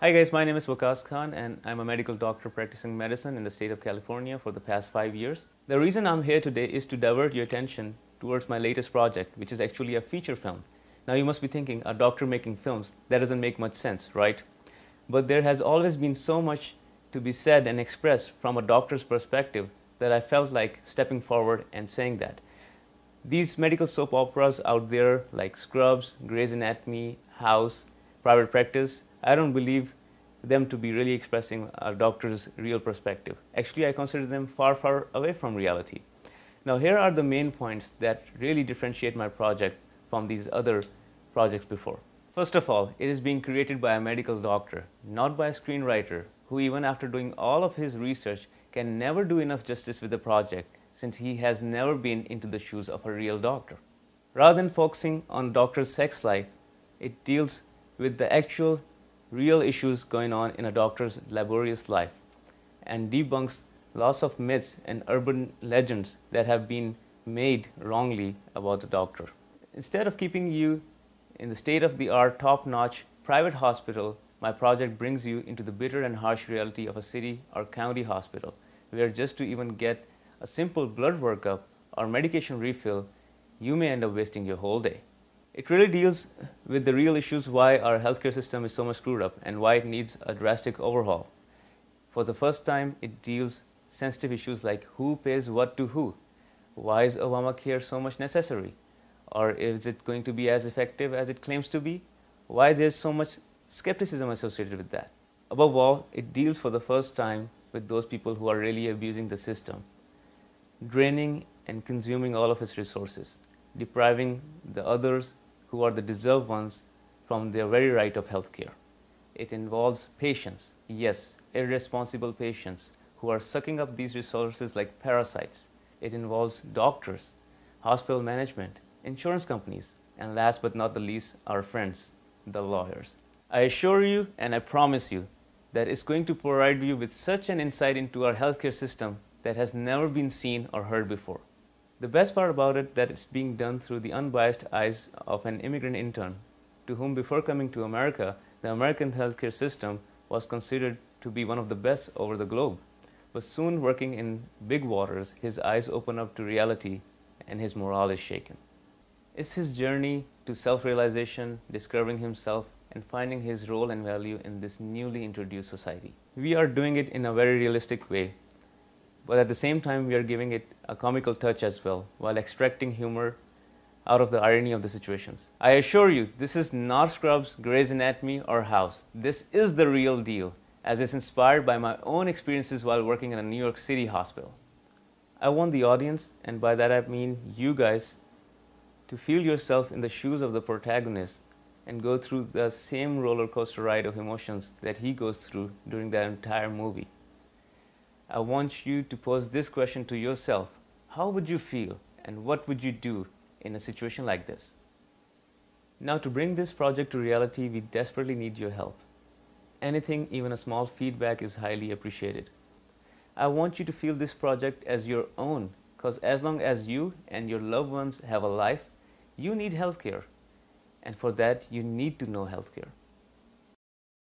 Hi guys, my name is Waqas Khan and I'm a medical doctor practicing medicine in the state of California for the past five years. The reason I'm here today is to divert your attention towards my latest project, which is actually a feature film. Now you must be thinking, a doctor making films, that doesn't make much sense, right? But there has always been so much to be said and expressed from a doctor's perspective that I felt like stepping forward and saying that. These medical soap operas out there like Scrubs, Grey's Anatomy, House, Private Practice, I don't believe them to be really expressing a doctor's real perspective. Actually, I consider them far, far away from reality. Now, here are the main points that really differentiate my project from these other projects before. First of all, it is being created by a medical doctor, not by a screenwriter, who even after doing all of his research can never do enough justice with the project since he has never been into the shoes of a real doctor. Rather than focusing on doctor's sex life, it deals with the actual real issues going on in a doctor's laborious life and debunks lots of myths and urban legends that have been made wrongly about the doctor. Instead of keeping you in the state of the art, top notch private hospital, my project brings you into the bitter and harsh reality of a city or county hospital, where just to even get a simple blood workup or medication refill, you may end up wasting your whole day. It really deals with the real issues why our healthcare system is so much screwed up and why it needs a drastic overhaul. For the first time, it deals sensitive issues like who pays what to who, why is Obamacare so much necessary, or is it going to be as effective as it claims to be, why there's so much skepticism associated with that. Above all, it deals for the first time with those people who are really abusing the system, draining and consuming all of its resources, depriving the others who are the deserved ones from their very right of health care. It involves patients, yes, irresponsible patients who are sucking up these resources like parasites. It involves doctors, hospital management, insurance companies, and last but not the least, our friends, the lawyers. I assure you and I promise you that it's going to provide you with such an insight into our healthcare system that has never been seen or heard before. The best part about it that it's being done through the unbiased eyes of an immigrant intern to whom before coming to America, the American healthcare system was considered to be one of the best over the globe. But soon working in big waters, his eyes open up to reality and his morale is shaken. It's his journey to self-realization, discovering himself and finding his role and value in this newly introduced society. We are doing it in a very realistic way but at the same time we are giving it a comical touch as well while extracting humor out of the irony of the situations. I assure you, this is not Scrubs, Grey's Anatomy, or House. This is the real deal, as it's inspired by my own experiences while working in a New York City hospital. I want the audience, and by that I mean you guys, to feel yourself in the shoes of the protagonist and go through the same roller coaster ride of emotions that he goes through during the entire movie. I want you to pose this question to yourself. How would you feel and what would you do in a situation like this? Now to bring this project to reality, we desperately need your help. Anything, even a small feedback is highly appreciated. I want you to feel this project as your own because as long as you and your loved ones have a life, you need healthcare. And for that, you need to know healthcare.